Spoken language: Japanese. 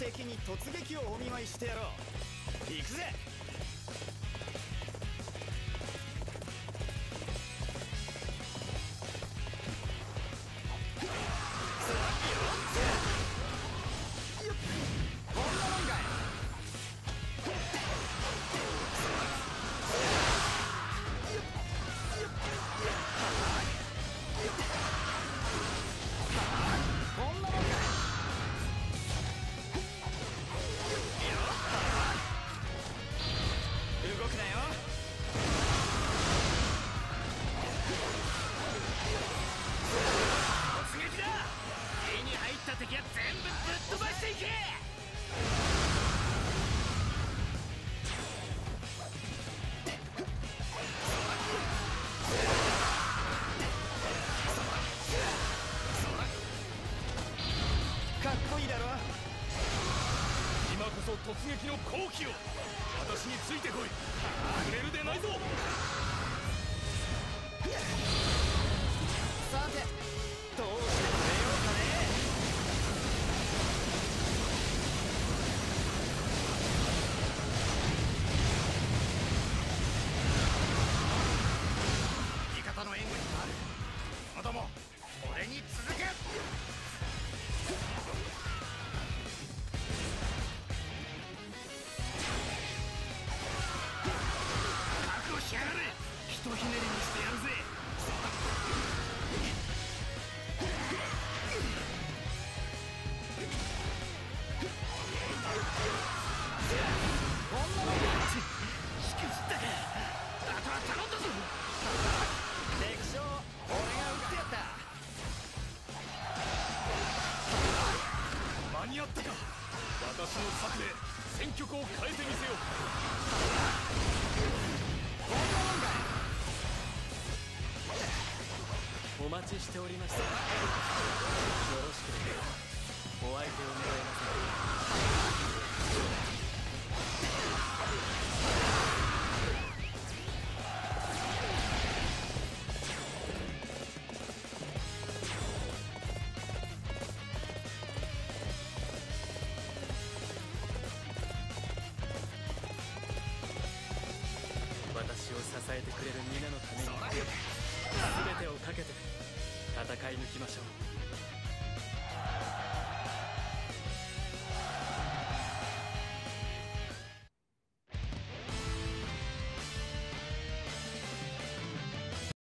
敵に突撃をお見舞いしてやろう。行くぜ。ぶっ飛ばしていけかっこいいだろ。今こそ突撃の好機を。私についてこい。はぐれるでないぞ。に続け。しやがれ。ひとひねりにしてやるぜ。しくじったかあとは頼んだぞ私の策で戦局を変えてみせよう。お待ちしておりました。よろしくお相手を願えてくれる皆のために全てをかけて戦い抜きましょう。